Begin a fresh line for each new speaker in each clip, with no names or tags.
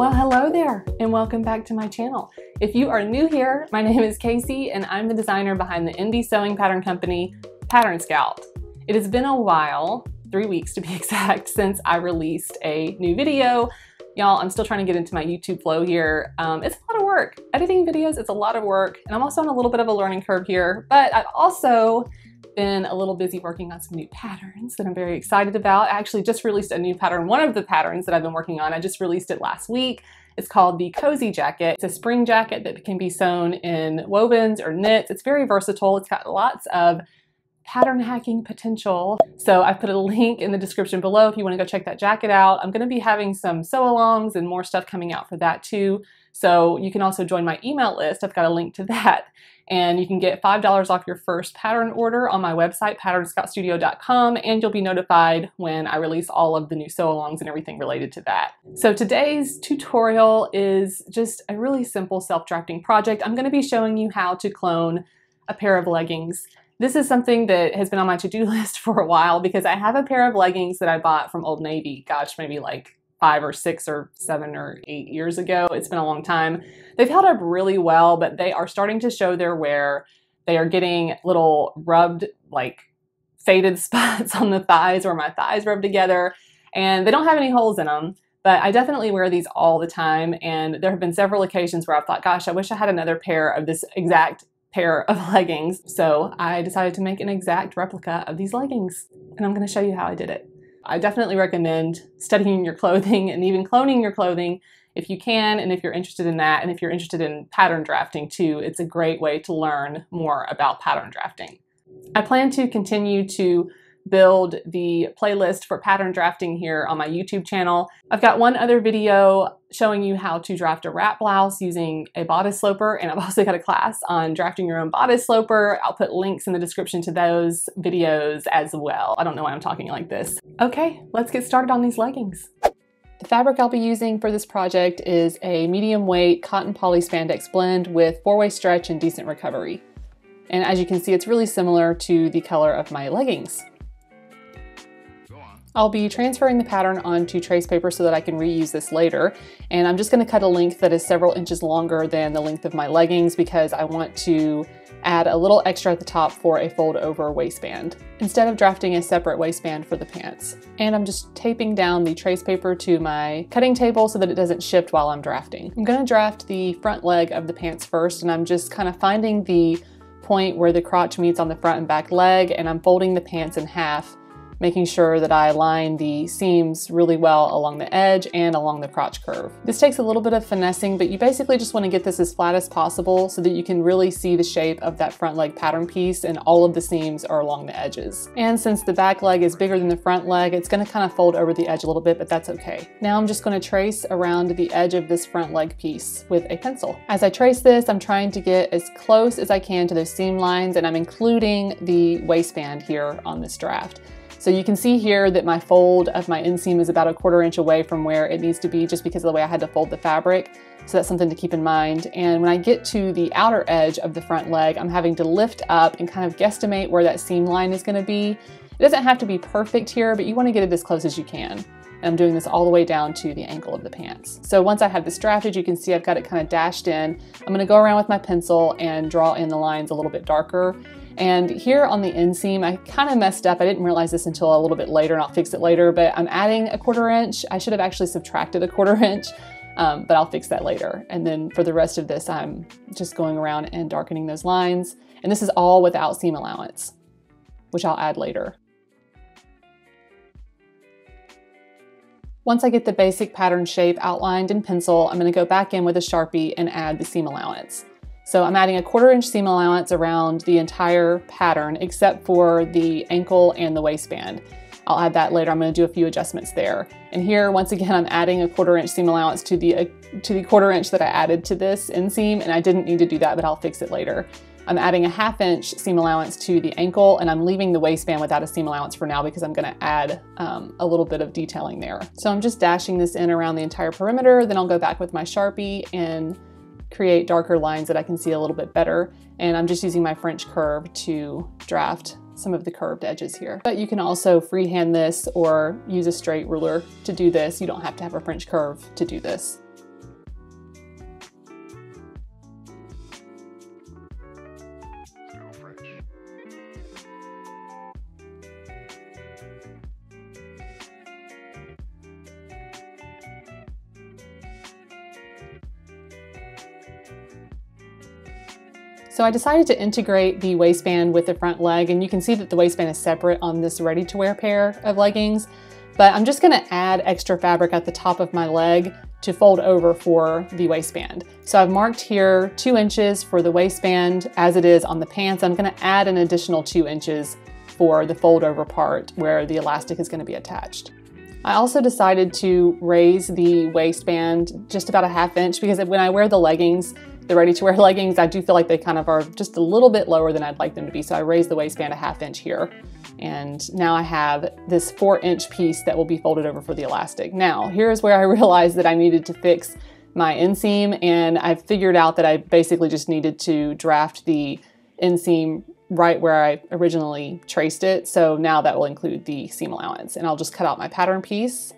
Well, hello there, and welcome back to my channel. If you are new here, my name is Casey, and I'm the designer behind the indie sewing pattern company, Pattern Scout. It has been a while, three weeks to be exact, since I released a new video. Y'all, I'm still trying to get into my YouTube flow here. Um, it's a lot of work. Editing videos, it's a lot of work, and I'm also on a little bit of a learning curve here, but I've also been a little busy working on some new patterns that I'm very excited about. I actually just released a new pattern. One of the patterns that I've been working on, I just released it last week. It's called the Cozi Jacket. It's a spring jacket that can be sewn in wovens or knits. It's very versatile. It's got lots of pattern hacking potential. So I put a link in the description below if you want to go check that jacket out. I'm going to be having some sew alongs and more stuff coming out for that too. So you can also join my email list. I've got a link to that and you can get $5 off your first pattern order on my website, patternscoutstudio.com, and you'll be notified when I release all of the new sew-alongs and everything related to that. So today's tutorial is just a really simple self-drafting project. I'm gonna be showing you how to clone a pair of leggings. This is something that has been on my to-do list for a while because I have a pair of leggings that I bought from Old Navy, gosh, maybe like five or six or seven or eight years ago. It's been a long time. They've held up really well, but they are starting to show their wear. They are getting little rubbed, like faded spots on the thighs where my thighs rub together, and they don't have any holes in them. But I definitely wear these all the time, and there have been several occasions where I've thought, gosh, I wish I had another pair of this exact pair of leggings. So I decided to make an exact replica of these leggings, and I'm going to show you how I did it. I definitely recommend studying your clothing and even cloning your clothing if you can and if you're interested in that and if you're interested in pattern drafting too. It's a great way to learn more about pattern drafting. I plan to continue to build the playlist for pattern drafting here on my YouTube channel. I've got one other video showing you how to draft a wrap blouse using a bodice sloper, and I've also got a class on drafting your own bodice sloper. I'll put links in the description to those videos as well. I don't know why I'm talking like this. Okay, let's get started on these leggings. The fabric I'll be using for this project is a medium weight cotton poly spandex blend with four-way stretch and decent recovery. And as you can see, it's really similar to the color of my leggings. I'll be transferring the pattern onto trace paper so that I can reuse this later. And I'm just gonna cut a length that is several inches longer than the length of my leggings because I want to add a little extra at the top for a fold over waistband instead of drafting a separate waistband for the pants. And I'm just taping down the trace paper to my cutting table so that it doesn't shift while I'm drafting. I'm gonna draft the front leg of the pants first and I'm just kind of finding the point where the crotch meets on the front and back leg and I'm folding the pants in half making sure that I line the seams really well along the edge and along the crotch curve. This takes a little bit of finessing, but you basically just want to get this as flat as possible so that you can really see the shape of that front leg pattern piece and all of the seams are along the edges. And since the back leg is bigger than the front leg, it's going to kind of fold over the edge a little bit, but that's okay. Now I'm just going to trace around the edge of this front leg piece with a pencil. As I trace this, I'm trying to get as close as I can to those seam lines and I'm including the waistband here on this draft. So you can see here that my fold of my inseam is about a quarter inch away from where it needs to be just because of the way I had to fold the fabric. So that's something to keep in mind. And when I get to the outer edge of the front leg, I'm having to lift up and kind of guesstimate where that seam line is gonna be. It doesn't have to be perfect here, but you wanna get it as close as you can. And I'm doing this all the way down to the ankle of the pants. So once I have this drafted, you can see I've got it kind of dashed in. I'm gonna go around with my pencil and draw in the lines a little bit darker. And here on the inseam, I kind of messed up. I didn't realize this until a little bit later and I'll fix it later, but I'm adding a quarter inch. I should have actually subtracted a quarter inch, um, but I'll fix that later. And then for the rest of this, I'm just going around and darkening those lines. And this is all without seam allowance, which I'll add later. Once I get the basic pattern shape outlined in pencil, I'm gonna go back in with a Sharpie and add the seam allowance. So I'm adding a quarter inch seam allowance around the entire pattern except for the ankle and the waistband. I'll add that later. I'm going to do a few adjustments there. And here, once again, I'm adding a quarter inch seam allowance to the, uh, to the quarter inch that I added to this inseam, and I didn't need to do that, but I'll fix it later. I'm adding a half inch seam allowance to the ankle, and I'm leaving the waistband without a seam allowance for now because I'm going to add um, a little bit of detailing there. So I'm just dashing this in around the entire perimeter, then I'll go back with my Sharpie and create darker lines that I can see a little bit better. And I'm just using my French curve to draft some of the curved edges here. But you can also freehand this or use a straight ruler to do this. You don't have to have a French curve to do this. So I decided to integrate the waistband with the front leg and you can see that the waistband is separate on this ready to wear pair of leggings. But I'm just gonna add extra fabric at the top of my leg to fold over for the waistband. So I've marked here two inches for the waistband as it is on the pants. I'm gonna add an additional two inches for the fold over part where the elastic is gonna be attached. I also decided to raise the waistband just about a half inch because when I wear the leggings, the ready to wear leggings, I do feel like they kind of are just a little bit lower than I'd like them to be. So I raised the waistband a half inch here. And now I have this four inch piece that will be folded over for the elastic. Now, here's where I realized that I needed to fix my inseam and I figured out that I basically just needed to draft the inseam right where I originally traced it. So now that will include the seam allowance and I'll just cut out my pattern piece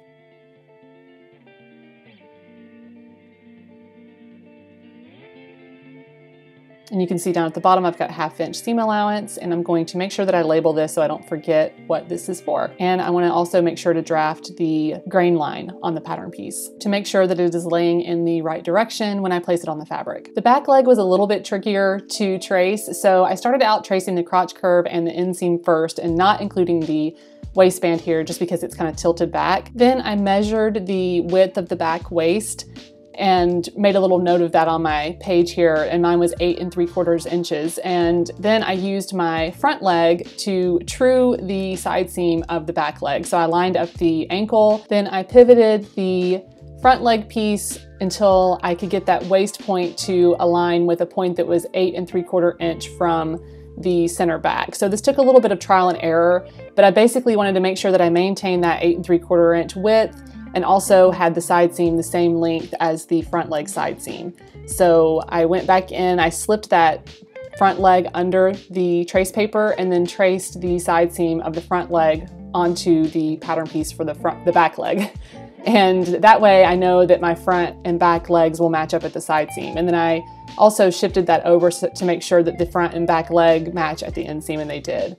And you can see down at the bottom, I've got half inch seam allowance and I'm going to make sure that I label this so I don't forget what this is for. And I wanna also make sure to draft the grain line on the pattern piece to make sure that it is laying in the right direction when I place it on the fabric. The back leg was a little bit trickier to trace. So I started out tracing the crotch curve and the inseam first and not including the waistband here just because it's kind of tilted back. Then I measured the width of the back waist and made a little note of that on my page here and mine was eight and three quarters inches. And then I used my front leg to true the side seam of the back leg. So I lined up the ankle. Then I pivoted the front leg piece until I could get that waist point to align with a point that was eight and three quarter inch from the center back. So this took a little bit of trial and error, but I basically wanted to make sure that I maintained that eight and three quarter inch width and also had the side seam the same length as the front leg side seam. So I went back in, I slipped that front leg under the trace paper and then traced the side seam of the front leg onto the pattern piece for the front, the back leg. And that way I know that my front and back legs will match up at the side seam. And then I also shifted that over to make sure that the front and back leg match at the inseam and they did.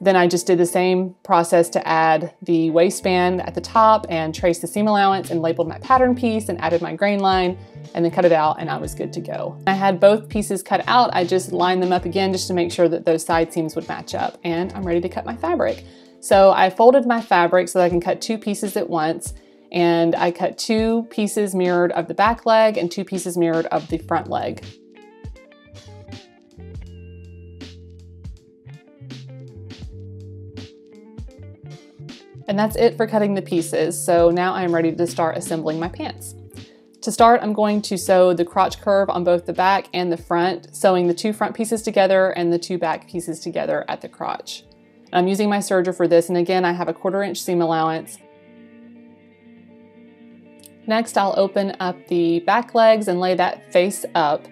Then I just did the same process to add the waistband at the top and trace the seam allowance and labeled my pattern piece and added my grain line and then cut it out and I was good to go. I had both pieces cut out. I just lined them up again just to make sure that those side seams would match up and I'm ready to cut my fabric. So I folded my fabric so that I can cut two pieces at once and I cut two pieces mirrored of the back leg and two pieces mirrored of the front leg. And that's it for cutting the pieces. So now I'm ready to start assembling my pants. To start, I'm going to sew the crotch curve on both the back and the front, sewing the two front pieces together and the two back pieces together at the crotch. I'm using my serger for this, and again, I have a quarter inch seam allowance. Next, I'll open up the back legs and lay that face up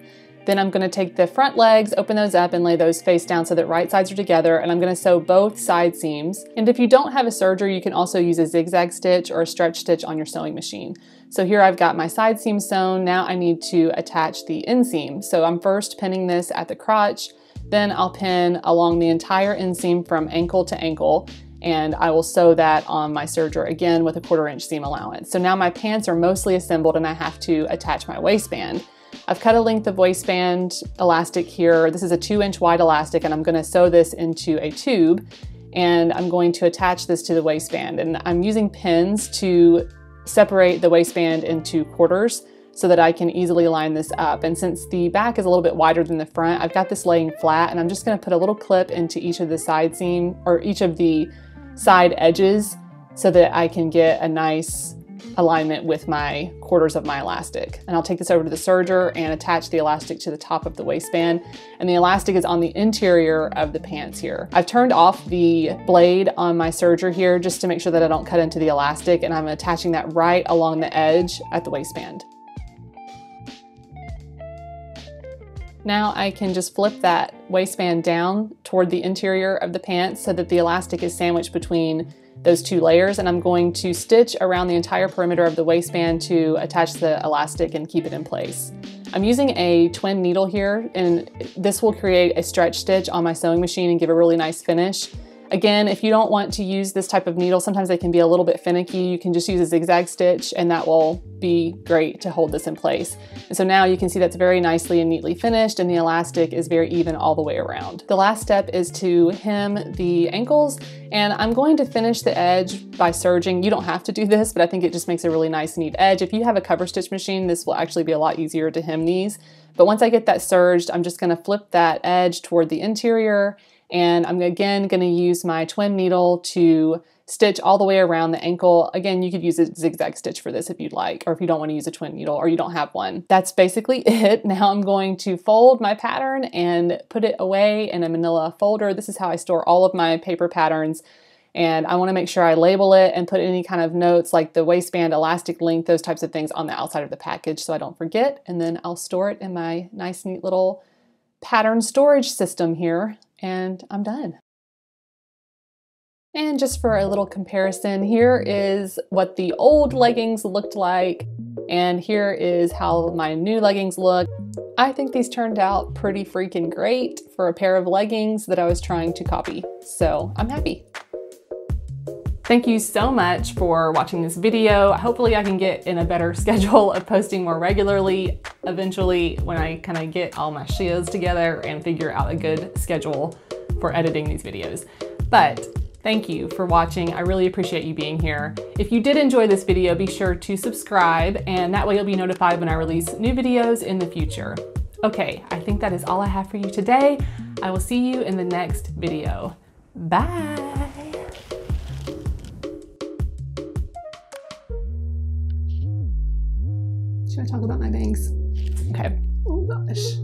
then I'm gonna take the front legs, open those up and lay those face down so that right sides are together and I'm gonna sew both side seams. And if you don't have a serger, you can also use a zigzag stitch or a stretch stitch on your sewing machine. So here I've got my side seam sewn. Now I need to attach the inseam. So I'm first pinning this at the crotch, then I'll pin along the entire inseam from ankle to ankle and I will sew that on my serger again with a quarter inch seam allowance. So now my pants are mostly assembled and I have to attach my waistband. I've cut a length of waistband elastic here. This is a two inch wide elastic and I'm gonna sew this into a tube and I'm going to attach this to the waistband. And I'm using pins to separate the waistband into quarters so that I can easily line this up. And since the back is a little bit wider than the front, I've got this laying flat and I'm just gonna put a little clip into each of the side seam or each of the side edges so that I can get a nice alignment with my quarters of my elastic. And I'll take this over to the serger and attach the elastic to the top of the waistband. And the elastic is on the interior of the pants here. I've turned off the blade on my serger here just to make sure that I don't cut into the elastic and I'm attaching that right along the edge at the waistband. Now I can just flip that waistband down toward the interior of the pants so that the elastic is sandwiched between those two layers and I'm going to stitch around the entire perimeter of the waistband to attach the elastic and keep it in place. I'm using a twin needle here and this will create a stretch stitch on my sewing machine and give a really nice finish. Again, if you don't want to use this type of needle, sometimes they can be a little bit finicky. You can just use a zigzag stitch and that will be great to hold this in place. And so now you can see that's very nicely and neatly finished and the elastic is very even all the way around. The last step is to hem the ankles and I'm going to finish the edge by serging. You don't have to do this, but I think it just makes a really nice neat edge. If you have a cover stitch machine, this will actually be a lot easier to hem these. But once I get that serged, I'm just gonna flip that edge toward the interior and I'm again gonna use my twin needle to stitch all the way around the ankle. Again, you could use a zigzag stitch for this if you'd like, or if you don't want to use a twin needle or you don't have one. That's basically it. Now I'm going to fold my pattern and put it away in a manila folder. This is how I store all of my paper patterns. And I want to make sure I label it and put any kind of notes like the waistband, elastic length, those types of things on the outside of the package so I don't forget. And then I'll store it in my nice, neat little pattern storage system here. And I'm done. And just for a little comparison, here is what the old leggings looked like, and here is how my new leggings look. I think these turned out pretty freaking great for a pair of leggings that I was trying to copy, so I'm happy. Thank you so much for watching this video. Hopefully I can get in a better schedule of posting more regularly eventually when I kind of get all my shiz together and figure out a good schedule for editing these videos. But Thank you for watching. I really appreciate you being here. If you did enjoy this video, be sure to subscribe and that way you'll be notified when I release new videos in the future. Okay, I think that is all I have for you today. I will see you in the next video. Bye. to talk about my bangs? Okay. Oh gosh.